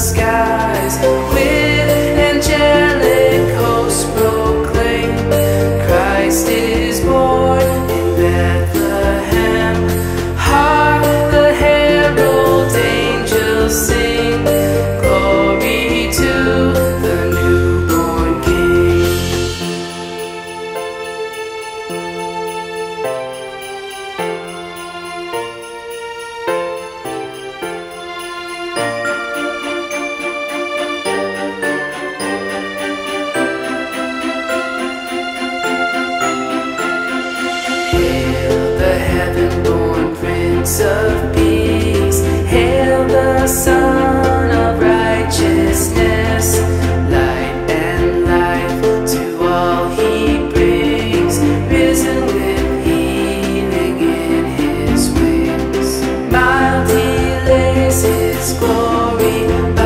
sky. Of Peace, hail the Son of Righteousness, light and life to all he brings, risen with healing in his wings. Lays his glory.